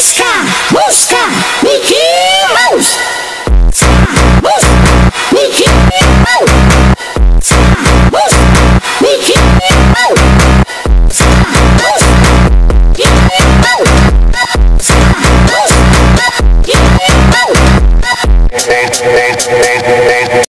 Mishka, Mishka, Mickey Mouse. Thank you.